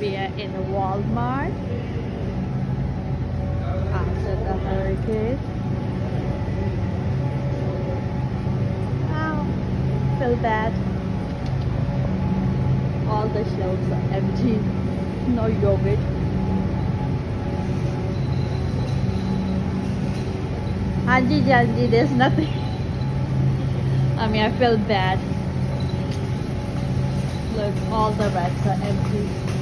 we are in Walmart after the hurricane. Wow, feel bad. All the shelves are empty. No yogurt. Hanji Janji, there's nothing. I mean, I feel bad. Look, all the racks are empty.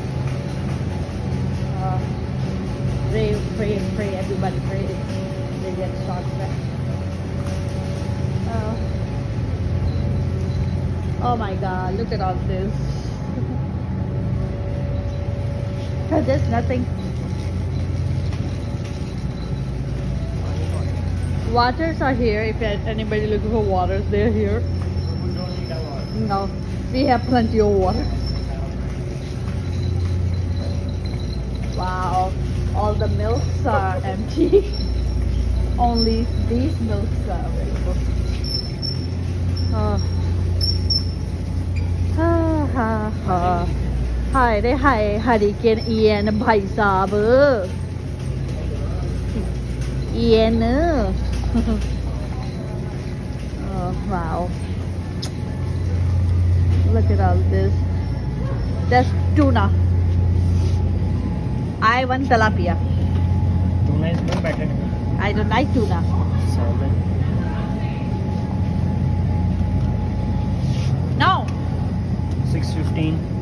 Pray, everybody pray. They get shot back. Oh. oh my god, look at all this. There's nothing. Waters are here. If anybody looking for waters, they're here. We don't need a lot. No, we have plenty of water. Wow, all the milks are empty. Only these milks are available. Oh. Ha ha ha. Hi, they hi, Hurricane Ian, bhai saab. Ian. oh, wow. Look at all this. That's tuna. I want tilapia. Tuna is more better. I don't like tuna. Salmon. No. Six fifteen.